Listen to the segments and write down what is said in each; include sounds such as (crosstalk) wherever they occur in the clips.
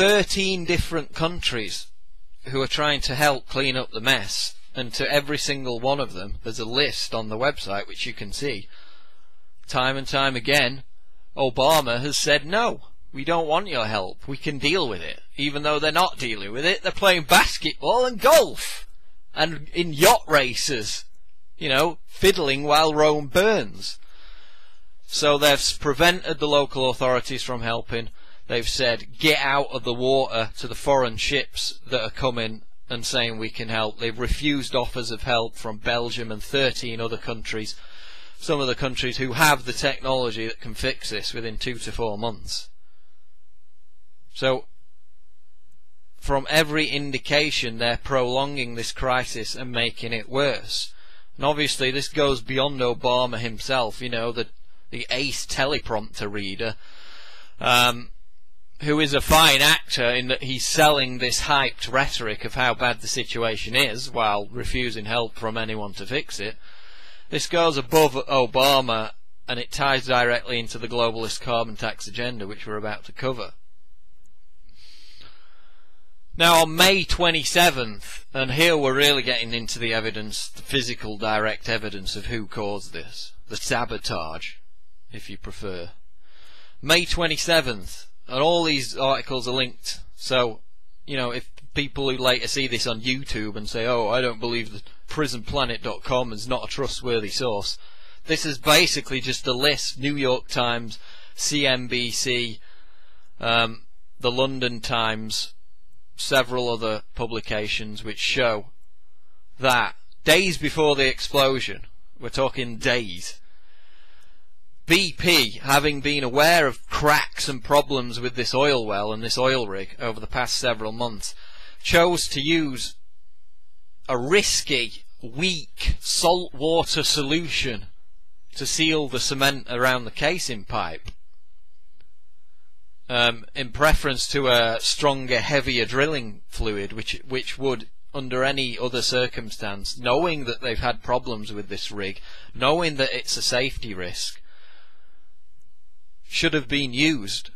13 different countries who are trying to help clean up the mess, and to every single one of them, there's a list on the website which you can see. Time and time again, Obama has said no. We don't want your help. We can deal with it. Even though they're not dealing with it, they're playing basketball and golf. And in yacht races. You know, fiddling while Rome burns. So they've prevented the local authorities from helping. They've said, get out of the water to the foreign ships that are coming and saying we can help. They've refused offers of help from Belgium and 13 other countries. Some of the countries who have the technology that can fix this within two to four months. So, from every indication, they're prolonging this crisis and making it worse. And obviously, this goes beyond Obama himself. You know, the the ace teleprompter reader, um, who is a fine actor in that he's selling this hyped rhetoric of how bad the situation is while refusing help from anyone to fix it. This goes above Obama and it ties directly into the globalist carbon tax agenda, which we're about to cover. Now, on May 27th, and here we're really getting into the evidence, the physical direct evidence of who caused this, the sabotage, if you prefer. May 27th, and all these articles are linked, so, you know, if people who later see this on YouTube and say, oh, I don't believe that prisonplanet.com is not a trustworthy source, this is basically just a list, New York Times, CNBC, um, the London Times, several other publications which show that days before the explosion, we're talking days, BP, having been aware of cracks and problems with this oil well and this oil rig over the past several months, chose to use a risky, weak saltwater solution to seal the cement around the casing pipe um, in preference to a stronger, heavier drilling fluid, which which would, under any other circumstance, knowing that they've had problems with this rig, knowing that it's a safety risk, should have been used,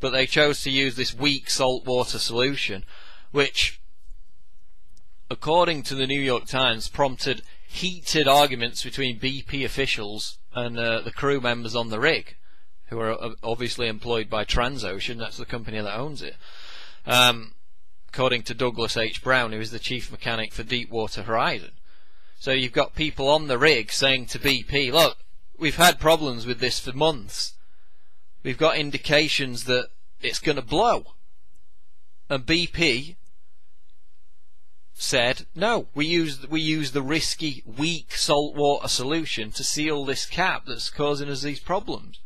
but they chose to use this weak saltwater solution, which, according to the New York Times, prompted heated arguments between BP officials and uh, the crew members on the rig who are uh, obviously employed by Transocean, that's the company that owns it. Um, according to Douglas H. Brown, who is the chief mechanic for Deepwater Horizon. So you've got people on the rig saying to BP, look, we've had problems with this for months. We've got indications that it's going to blow. And BP said, no, we use we use the risky, weak saltwater solution to seal this cap that's causing us these problems.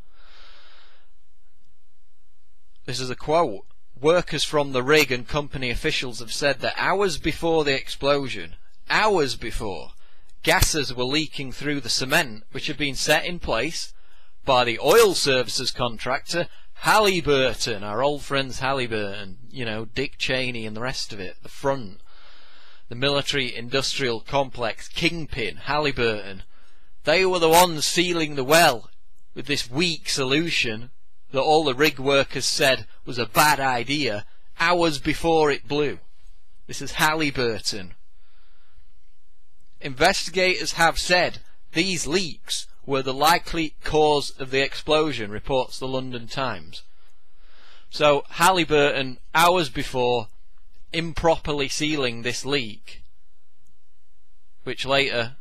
This is a quote. Workers from the rig and company officials have said that hours before the explosion, hours before, gases were leaking through the cement which had been set in place by the oil services contractor Halliburton, our old friends Halliburton, you know, Dick Cheney and the rest of it, the front, the military industrial complex, Kingpin, Halliburton. They were the ones sealing the well with this weak solution that all the rig workers said was a bad idea hours before it blew. This is Halliburton. Investigators have said these leaks were the likely cause of the explosion, reports the London Times. So Halliburton, hours before, improperly sealing this leak, which later,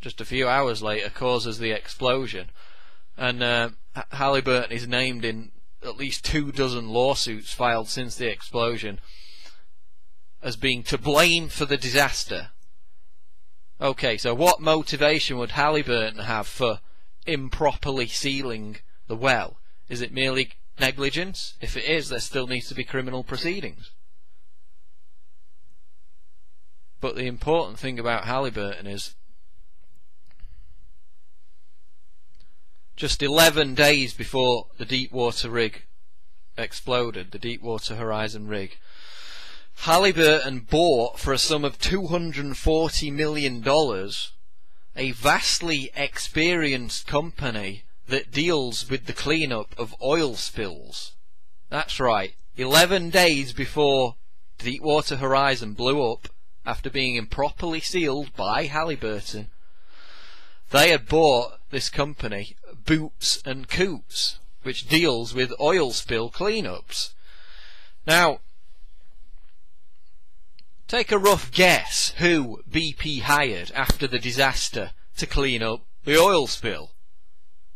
just a few hours later, causes the explosion. And uh, Halliburton is named in at least two dozen lawsuits filed since the explosion as being to blame for the disaster. Okay, so what motivation would Halliburton have for improperly sealing the well? Is it merely negligence? If it is, there still needs to be criminal proceedings. But the important thing about Halliburton is just 11 days before the Deepwater rig exploded, the Deepwater Horizon rig, Halliburton bought for a sum of $240 million a vastly experienced company that deals with the cleanup of oil spills. That's right, 11 days before Deepwater Horizon blew up after being improperly sealed by Halliburton, they had bought this company, Boots and Coots, which deals with oil spill cleanups. Now, take a rough guess who BP hired after the disaster to clean up the oil spill.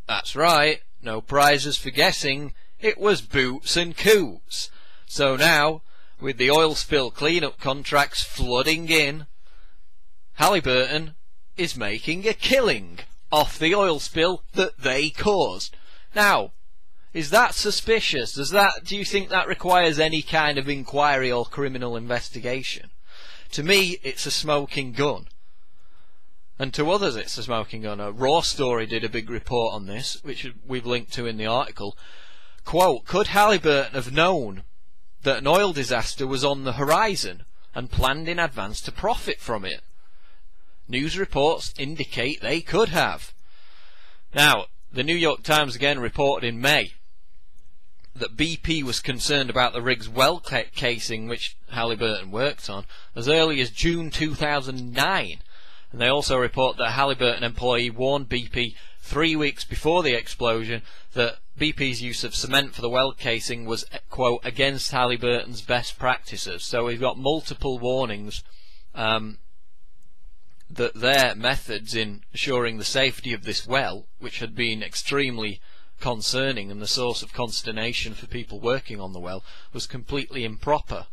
That's right, no prizes for guessing, it was Boots and Coots. So now, with the oil spill cleanup contracts flooding in, Halliburton is making a killing off the oil spill that they caused. Now, is that suspicious? Does that do you think that requires any kind of inquiry or criminal investigation? To me, it's a smoking gun. And to others it's a smoking gun. A Raw Story did a big report on this, which we've linked to in the article. Quote, could Halliburton have known that an oil disaster was on the horizon and planned in advance to profit from it? News reports indicate they could have. Now, the New York Times again reported in May that BP was concerned about the rig's well casing which Halliburton worked on as early as June 2009 and they also report that a Halliburton employee warned BP three weeks before the explosion that BP's use of cement for the well casing was, quote, against Halliburton's best practices. So we've got multiple warnings um, that their methods in assuring the safety of this well, which had been extremely concerning and the source of consternation for people working on the well, was completely improper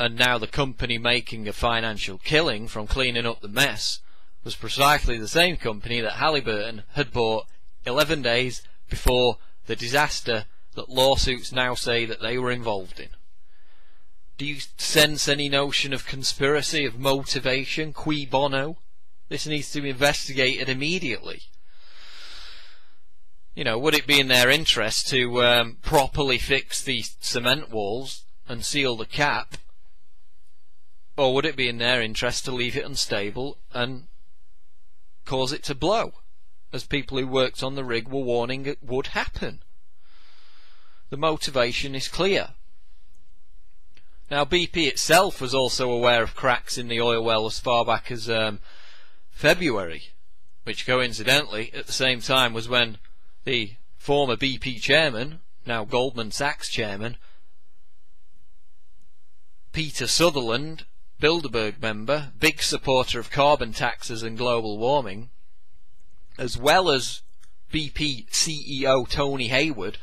and now the company making a financial killing from cleaning up the mess was precisely the same company that Halliburton had bought 11 days before the disaster that lawsuits now say that they were involved in. Do you sense any notion of conspiracy, of motivation, cui bono? This needs to be investigated immediately. You know, would it be in their interest to um, properly fix the cement walls and seal the cap or would it be in their interest to leave it unstable and cause it to blow, as people who worked on the rig were warning it would happen? The motivation is clear. Now, BP itself was also aware of cracks in the oil well as far back as um, February, which coincidentally, at the same time, was when the former BP chairman, now Goldman Sachs chairman, Peter Sutherland, Bilderberg member, big supporter of carbon taxes and global warming, as well as BP CEO Tony Hayward,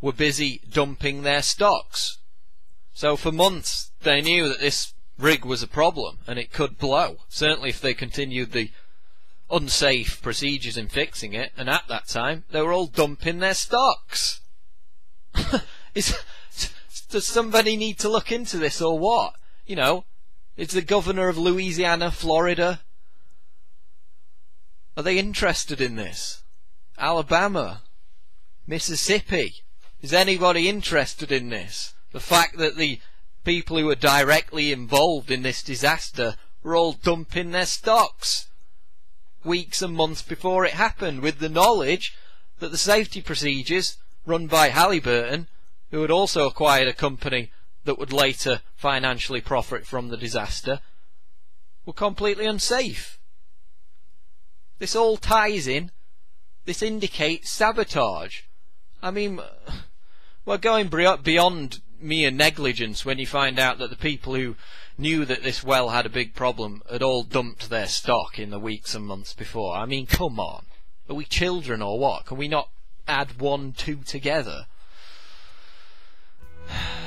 were busy dumping their stocks. So for months they knew that this rig was a problem and it could blow, certainly if they continued the unsafe procedures in fixing it, and at that time they were all dumping their stocks. (laughs) Is, does somebody need to look into this or what? You know, is the governor of Louisiana, Florida? Are they interested in this? Alabama? Mississippi? Is anybody interested in this? The fact that the people who were directly involved in this disaster were all dumping their stocks weeks and months before it happened with the knowledge that the safety procedures run by Halliburton, who had also acquired a company that would later financially profit from the disaster were completely unsafe. This all ties in. This indicates sabotage. I mean, (sighs) we're going beyond mere negligence when you find out that the people who knew that this well had a big problem had all dumped their stock in the weeks and months before. I mean, come on. Are we children or what? Can we not add one, two together? (sighs) (sighs)